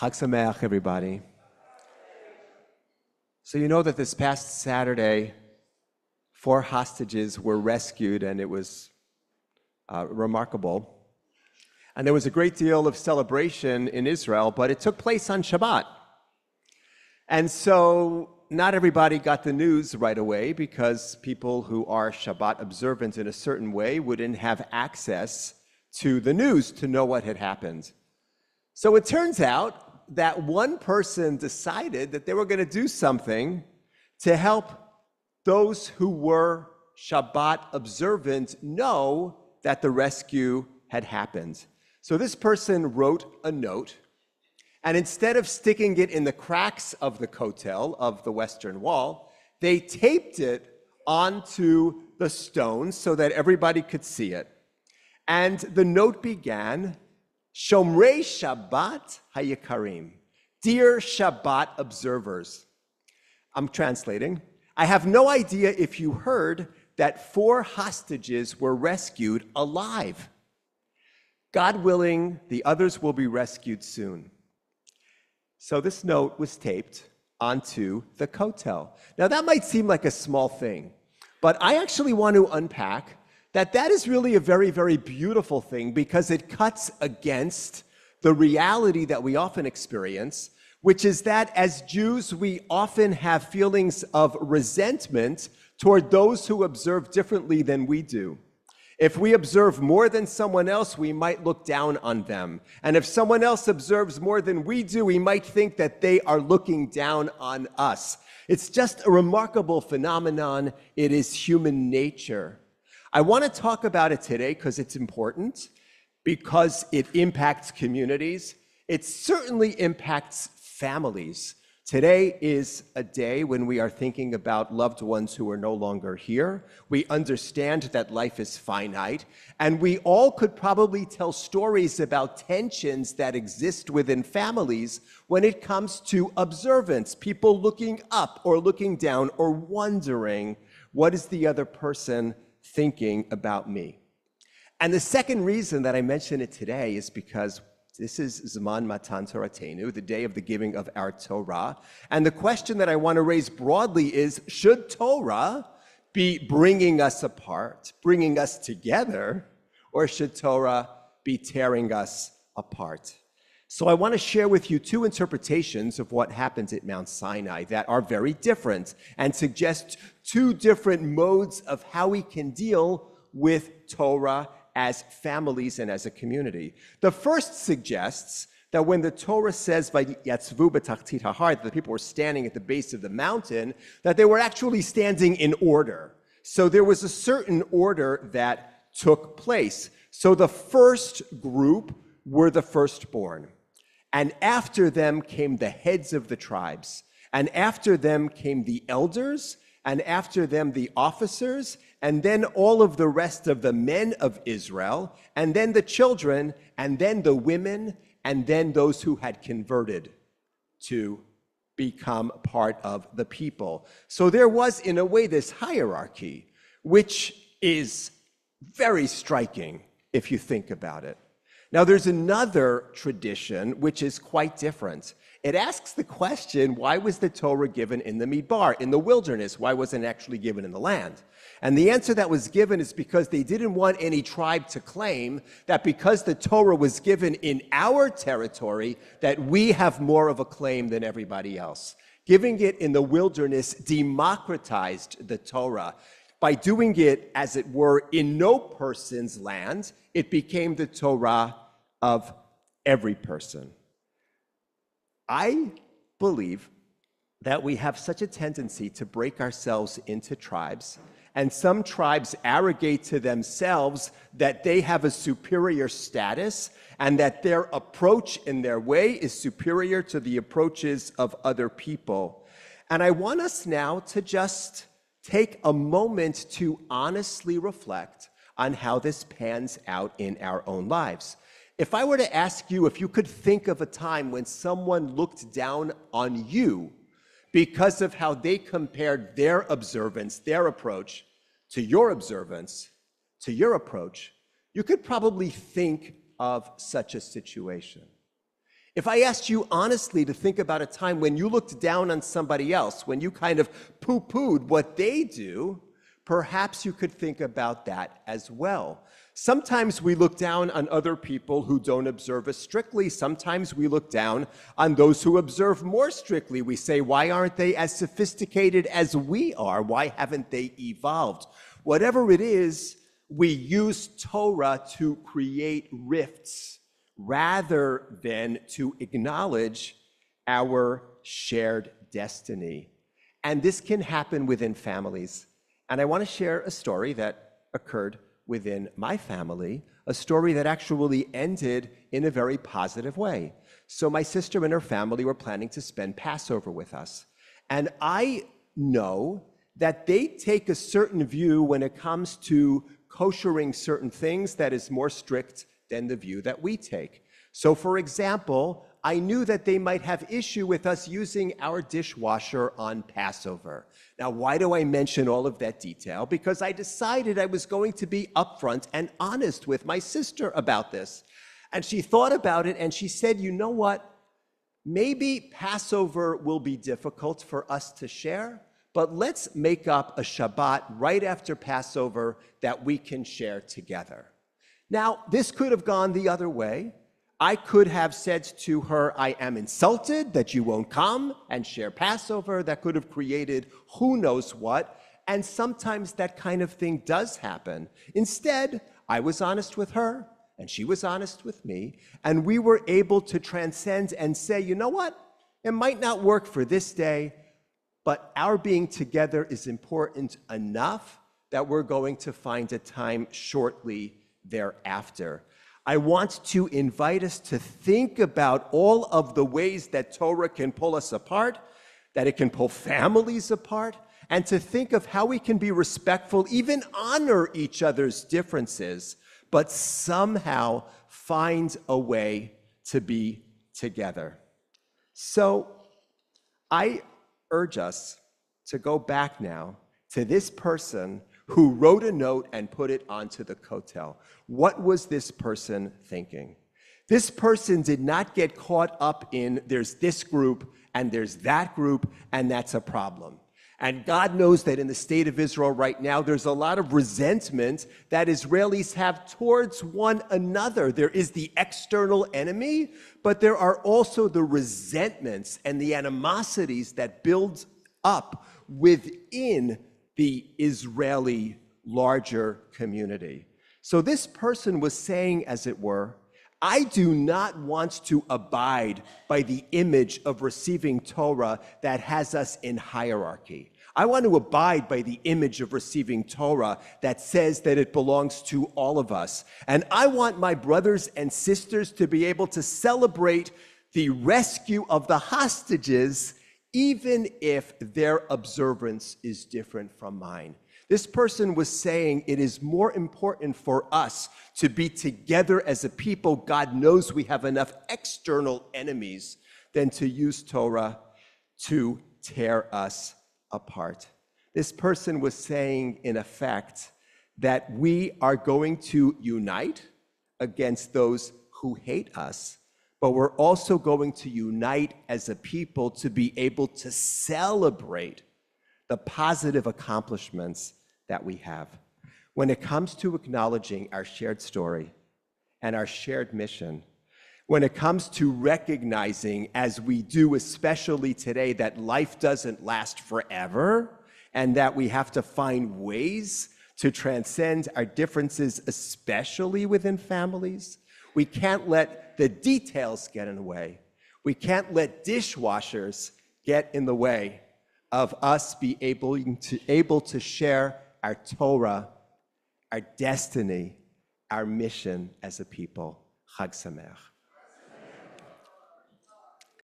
Chag Sameach, everybody. So, you know that this past Saturday, four hostages were rescued, and it was uh, remarkable. And there was a great deal of celebration in Israel, but it took place on Shabbat. And so, not everybody got the news right away because people who are Shabbat observant in a certain way wouldn't have access to the news to know what had happened. So it turns out that one person decided that they were going to do something to help those who were Shabbat observant know that the rescue had happened. So this person wrote a note, and instead of sticking it in the cracks of the kotel of the western wall, they taped it onto the stones so that everybody could see it. And the note began, Shomrei Shabbat Hayikarim, dear Shabbat observers. I'm translating. I have no idea if you heard that four hostages were rescued alive. God willing, the others will be rescued soon. So this note was taped onto the kotel. Now that might seem like a small thing, but I actually want to unpack that that is really a very, very beautiful thing because it cuts against the reality that we often experience, which is that as Jews, we often have feelings of resentment toward those who observe differently than we do. If we observe more than someone else, we might look down on them. And if someone else observes more than we do, we might think that they are looking down on us. It's just a remarkable phenomenon. It is human nature. I want to talk about it today because it's important, because it impacts communities. It certainly impacts families. Today is a day when we are thinking about loved ones who are no longer here. We understand that life is finite, and we all could probably tell stories about tensions that exist within families when it comes to observance, people looking up or looking down or wondering, what is the other person thinking about me? And the second reason that I mention it today is because this is Zman Matan Toratenu, the day of the giving of our Torah. And the question that I want to raise broadly is should Torah be bringing us apart, bringing us together, or should Torah be tearing us apart? So I want to share with you two interpretations of what happens at Mount Sinai that are very different and suggest two different modes of how we can deal with Torah as families and as a community. The first suggests that when the Torah says Vayityatzvu b'tachtit hahar, that the people were standing at the base of the mountain, that they were actually standing in order. So there was a certain order that took place. So the first group were the firstborn. And after them came the heads of the tribes. And after them came the elders. And after them the officers and then all of the rest of the men of Israel, and then the children, and then the women, and then those who had converted to become part of the people. So there was, in a way, this hierarchy, which is very striking if you think about it. Now, there's another tradition which is quite different. It asks the question why was the Torah given in the Midbar, in the wilderness? Why wasn't it actually given in the land? And the answer that was given is because they didn't want any tribe to claim that because the Torah was given in our territory, that we have more of a claim than everybody else. Giving it in the wilderness democratized the Torah. By doing it, as it were, in no person's land, it became the Torah of every person. I believe that we have such a tendency to break ourselves into tribes and some tribes arrogate to themselves that they have a superior status and that their approach in their way is superior to the approaches of other people. And I want us now to just take a moment to honestly reflect on how this pans out in our own lives. If I were to ask you if you could think of a time when someone looked down on you because of how they compared their observance, their approach to your observance, to your approach, you could probably think of such a situation. If I asked you honestly to think about a time when you looked down on somebody else, when you kind of poo pooed what they do, perhaps you could think about that as well. Sometimes we look down on other people who don't observe us strictly. Sometimes we look down on those who observe more strictly. We say, why aren't they as sophisticated as we are? Why haven't they evolved? Whatever it is, we use Torah to create rifts rather than to acknowledge our shared destiny. And this can happen within families. And I want to share a story that occurred within my family, a story that actually ended in a very positive way. So, my sister and her family were planning to spend Passover with us. And I know that they take a certain view when it comes to koshering certain things that is more strict than the view that we take. So, for example, I knew that they might have issue with us using our dishwasher on Passover. Now, why do I mention all of that detail? Because I decided I was going to be upfront and honest with my sister about this. And she thought about it and she said, you know what? Maybe Passover will be difficult for us to share, but let's make up a Shabbat right after Passover that we can share together. Now, this could have gone the other way. I could have said to her, I am insulted that you won't come and share Passover. That could have created who knows what. And sometimes that kind of thing does happen. Instead, I was honest with her and she was honest with me. And we were able to transcend and say, you know what? It might not work for this day, but our being together is important enough that we're going to find a time shortly thereafter. I want to invite us to think about all of the ways that Torah can pull us apart, that it can pull families apart, and to think of how we can be respectful, even honor each other's differences, but somehow find a way to be together. So I urge us to go back now to this person who wrote a note and put it onto the kotel. What was this person thinking? This person did not get caught up in there's this group and there's that group, and that's a problem. And God knows that in the state of Israel right now, there's a lot of resentment that Israelis have towards one another. There is the external enemy, but there are also the resentments and the animosities that build up within the Israeli larger community. So this person was saying, as it were, I do not want to abide by the image of receiving Torah that has us in hierarchy. I want to abide by the image of receiving Torah that says that it belongs to all of us. And I want my brothers and sisters to be able to celebrate the rescue of the hostages even if their observance is different from mine. This person was saying it is more important for us to be together as a people. God knows we have enough external enemies than to use Torah to tear us apart. This person was saying, in effect, that we are going to unite against those who hate us but we're also going to unite as a people to be able to celebrate the positive accomplishments that we have. When it comes to acknowledging our shared story and our shared mission, when it comes to recognizing, as we do, especially today, that life doesn't last forever and that we have to find ways to transcend our differences, especially within families, we can't let the details get in the way. We can't let dishwashers get in the way of us be able to, able to share our Torah, our destiny, our mission as a people. Chag Sameach.